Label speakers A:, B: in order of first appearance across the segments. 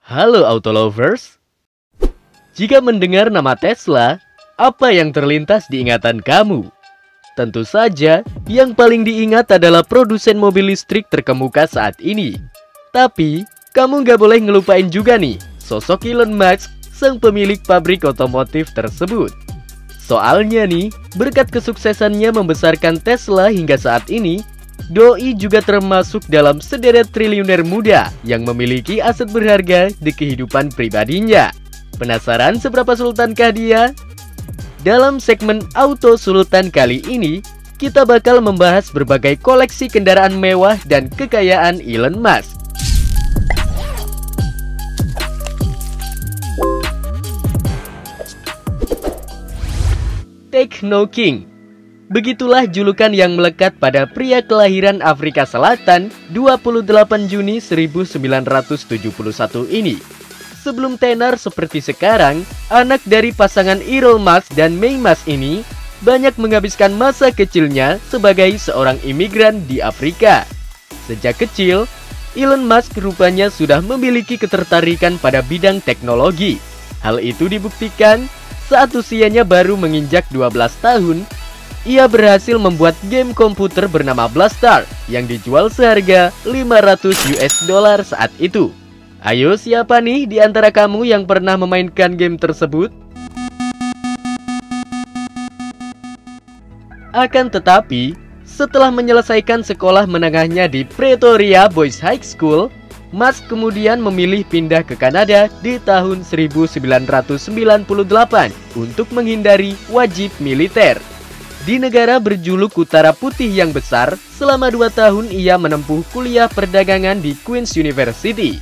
A: Halo auto lovers. Jika mendengar nama Tesla, apa yang terlintas di ingatan kamu? Tentu saja, yang paling diingat adalah produsen mobil listrik terkemuka saat ini. Tapi, kamu nggak boleh ngelupain juga nih, sosok Elon Musk, sang pemilik pabrik otomotif tersebut. Soalnya nih, berkat kesuksesannya membesarkan Tesla hingga saat ini, Doi juga termasuk dalam sederet triliuner muda yang memiliki aset berharga di kehidupan pribadinya. Penasaran seberapa sultankah dia? Dalam segmen Auto Sultan kali ini, kita bakal membahas berbagai koleksi kendaraan mewah dan kekayaan Elon Musk. Techno King Begitulah julukan yang melekat pada pria kelahiran Afrika Selatan 28 Juni 1971 ini. Sebelum tenar seperti sekarang, anak dari pasangan Elon Musk dan May Musk ini banyak menghabiskan masa kecilnya sebagai seorang imigran di Afrika. Sejak kecil, Elon Musk rupanya sudah memiliki ketertarikan pada bidang teknologi. Hal itu dibuktikan saat usianya baru menginjak 12 tahun ia berhasil membuat game komputer bernama Blastar yang dijual seharga 500 US dollar saat itu. Ayo siapa nih di antara kamu yang pernah memainkan game tersebut? Akan tetapi, setelah menyelesaikan sekolah menengahnya di Pretoria Boys High School, Mas kemudian memilih pindah ke Kanada di tahun 1998 untuk menghindari wajib militer. Di negara berjuluk Utara Putih yang besar, selama dua tahun ia menempuh kuliah perdagangan di Queen's University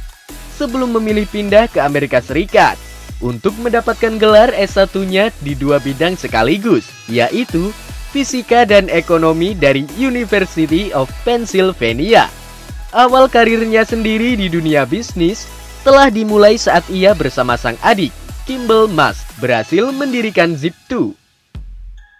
A: sebelum memilih pindah ke Amerika Serikat untuk mendapatkan gelar S1-nya di dua bidang sekaligus, yaitu Fisika dan Ekonomi dari University of Pennsylvania. Awal karirnya sendiri di dunia bisnis telah dimulai saat ia bersama sang adik, Kimball Musk, berhasil mendirikan Zip2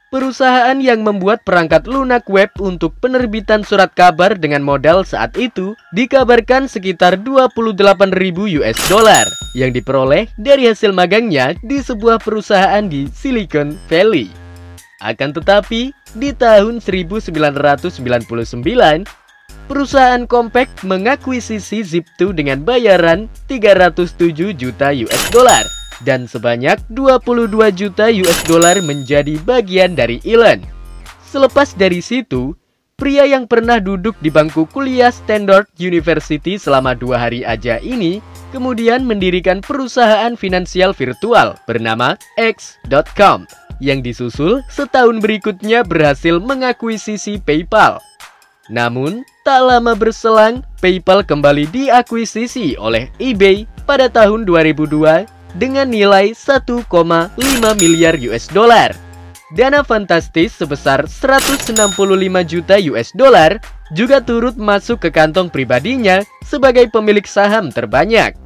A: Perusahaan yang membuat perangkat lunak web untuk penerbitan surat kabar dengan modal saat itu dikabarkan sekitar 28.000 US dollar yang diperoleh dari hasil magangnya di sebuah perusahaan di Silicon Valley. Akan tetapi, di tahun 1999, perusahaan Compact mengakuisisi Zip2 dengan bayaran 307 juta US dollar dan sebanyak 22 juta US dollar menjadi bagian dari Elon. Selepas dari situ, pria yang pernah duduk di bangku kuliah Standard University selama dua hari aja ini kemudian mendirikan perusahaan finansial virtual bernama X.com yang disusul setahun berikutnya berhasil mengakuisisi PayPal. Namun, tak lama berselang, PayPal kembali diakuisisi oleh eBay pada tahun 2002 dengan nilai 1,5 miliar US dollar. Dana fantastis sebesar 165 juta US dollar juga turut masuk ke kantong pribadinya sebagai pemilik saham terbanyak.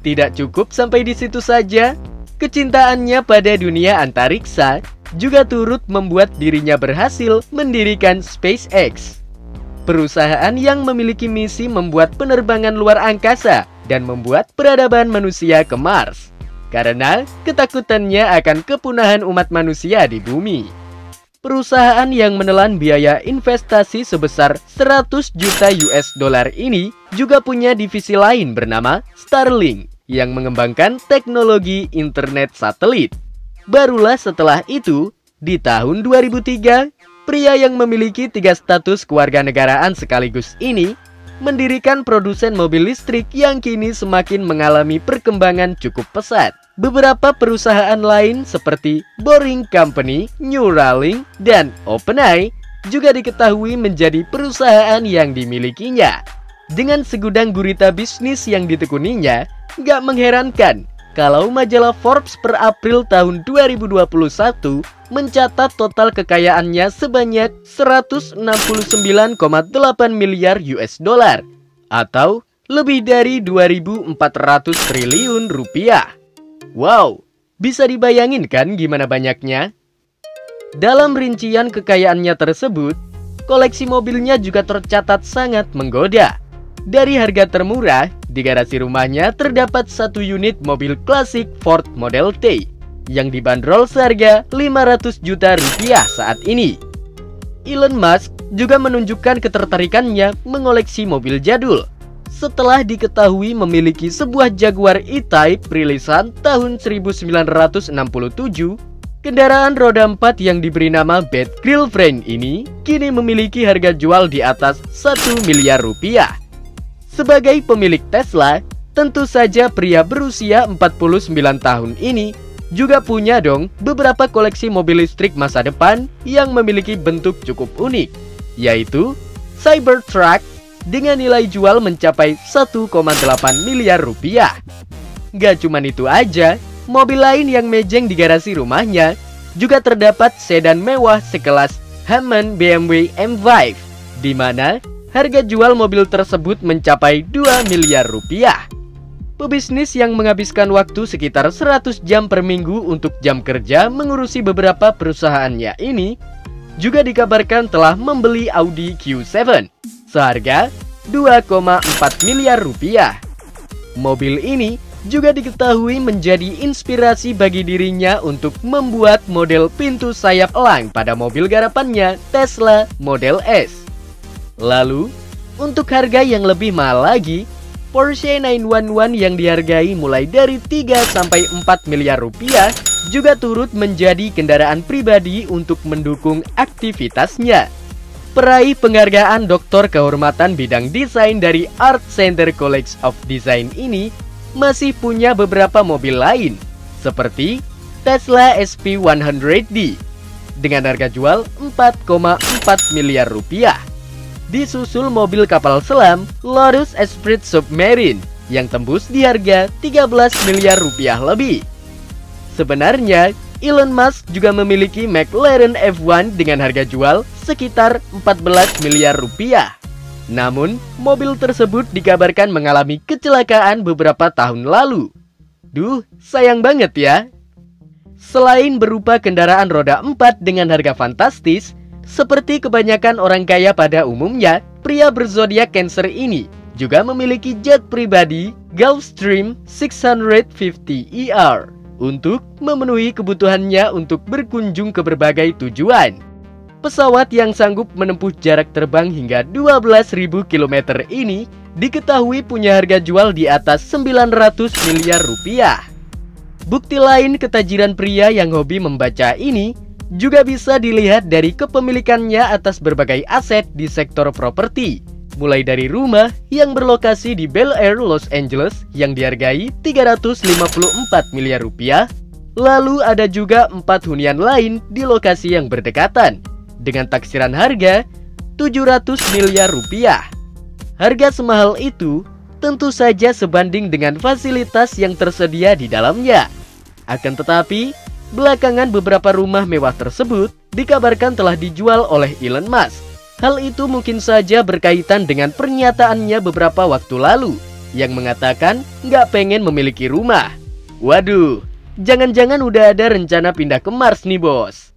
A: Tidak cukup sampai di situ saja, kecintaannya pada dunia antariksa juga turut membuat dirinya berhasil mendirikan SpaceX. Perusahaan yang memiliki misi membuat penerbangan luar angkasa dan membuat peradaban manusia ke Mars karena ketakutannya akan kepunahan umat manusia di bumi. Perusahaan yang menelan biaya investasi sebesar 100 juta US dollar ini juga punya divisi lain bernama Starlink yang mengembangkan teknologi internet satelit. Barulah setelah itu, di tahun 2003, pria yang memiliki tiga status kewarganegaraan sekaligus ini mendirikan produsen mobil listrik yang kini semakin mengalami perkembangan cukup pesat. Beberapa perusahaan lain seperti Boring Company, Neuralink, dan OpenAI juga diketahui menjadi perusahaan yang dimilikinya. Dengan segudang gurita bisnis yang ditekuninya, gak mengherankan kalau majalah Forbes per April tahun 2021 mencatat total kekayaannya sebanyak 169,8 miliar US dollar atau lebih dari 2.400 triliun rupiah. Wow, bisa dibayangin kan gimana banyaknya? Dalam rincian kekayaannya tersebut, koleksi mobilnya juga tercatat sangat menggoda. Dari harga termurah, di garasi rumahnya terdapat satu unit mobil klasik Ford Model T yang dibanderol seharga 500 juta rupiah saat ini. Elon Musk juga menunjukkan ketertarikannya mengoleksi mobil jadul setelah diketahui memiliki sebuah Jaguar E-Type rilisan tahun 1967 Kendaraan roda 4 yang diberi nama Bad Girlfriend ini kini memiliki harga jual di atas 1 miliar rupiah. Sebagai pemilik Tesla, tentu saja pria berusia 49 tahun ini juga punya dong beberapa koleksi mobil listrik masa depan yang memiliki bentuk cukup unik, yaitu Cybertruck dengan nilai jual mencapai 1,8 miliar rupiah. Gak cuma itu aja, mobil lain yang mejeng di garasi rumahnya juga terdapat sedan mewah sekelas Hammond BMW M5 di mana harga jual mobil tersebut mencapai 2 miliar rupiah. Pebisnis yang menghabiskan waktu sekitar 100 jam per minggu untuk jam kerja mengurusi beberapa perusahaannya ini juga dikabarkan telah membeli Audi Q7 seharga 2,4 miliar rupiah. Mobil ini juga diketahui menjadi inspirasi bagi dirinya untuk membuat model pintu sayap elang pada mobil garapannya Tesla Model S. Lalu, untuk harga yang lebih mahal lagi, Porsche 911 yang dihargai mulai dari 3 sampai 4 miliar rupiah juga turut menjadi kendaraan pribadi untuk mendukung aktivitasnya. Peraih penghargaan doktor kehormatan bidang desain dari Art Center College of Design ini masih punya beberapa mobil lain, seperti Tesla SP100D dengan harga jual 4,4 miliar rupiah. Disusul mobil kapal selam Lotus Esprit Submarine yang tembus di harga 13 miliar rupiah lebih. Sebenarnya, Elon Musk juga memiliki McLaren F1 dengan harga jual sekitar 14 miliar rupiah. Namun, mobil tersebut dikabarkan mengalami kecelakaan beberapa tahun lalu. Duh, sayang banget ya. Selain berupa kendaraan roda 4 dengan harga fantastis, seperti kebanyakan orang kaya pada umumnya, pria berzodiak Cancer ini juga memiliki jet pribadi Gulfstream 650 ER untuk memenuhi kebutuhannya untuk berkunjung ke berbagai tujuan. Pesawat yang sanggup menempuh jarak terbang hingga 12.000 km ini diketahui punya harga jual di atas 900 miliar rupiah. Bukti lain ketajiran pria yang hobi membaca ini juga bisa dilihat dari kepemilikannya atas berbagai aset di sektor properti. Mulai dari rumah yang berlokasi di Bel Air, Los Angeles yang dihargai 354 miliar rupiah, lalu ada juga empat hunian lain di lokasi yang berdekatan dengan taksiran harga 700 miliar rupiah. Harga semahal itu tentu saja sebanding dengan fasilitas yang tersedia di dalamnya. Akan tetapi, belakangan beberapa rumah mewah tersebut dikabarkan telah dijual oleh Elon Musk. Hal itu mungkin saja berkaitan dengan pernyataannya beberapa waktu lalu yang mengatakan nggak pengen memiliki rumah. Waduh, jangan-jangan udah ada rencana pindah ke Mars nih bos.